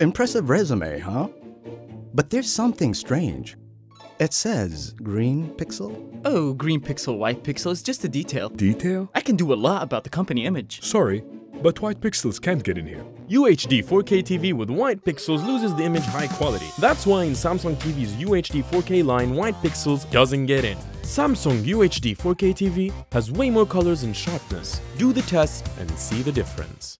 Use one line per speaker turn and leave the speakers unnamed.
Impressive resume, huh? But there's something strange. It says green pixel?
Oh, green pixel, white pixel is just a detail.
Detail?
I can do a lot about the company image.
Sorry, but white pixels can't get in here.
UHD 4K TV with white pixels loses the image high quality. That's why in Samsung TV's UHD 4K line, white pixels doesn't get in. Samsung UHD 4K TV has way more colors and sharpness. Do the test and see the difference.